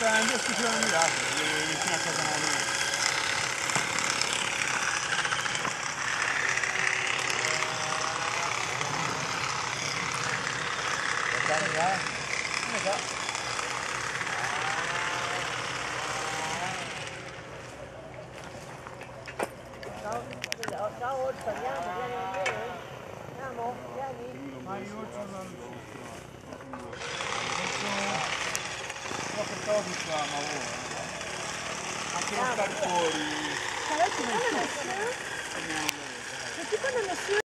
prende e si tirano di là, vicino a casa mia. Ciao, ciao, spariamo, vieni a me. Andiamo, vieni. Ma io c'ho una dorzucam mało. A não é Ale ty na nas.